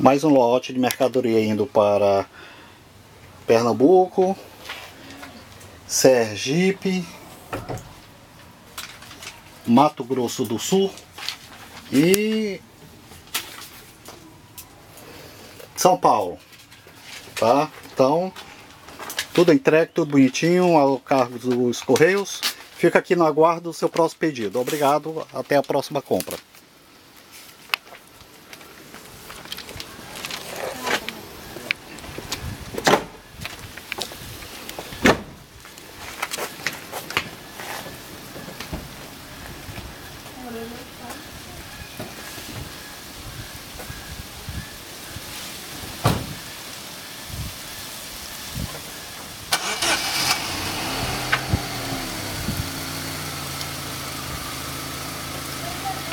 Mais um lote de mercadoria indo para Pernambuco, Sergipe, Mato Grosso do Sul e São Paulo, tá? Então, tudo entregue, tudo bonitinho, ao cargo dos Correios. Fica aqui no aguardo do seu próximo pedido. Obrigado, até a próxima compra. হলুদ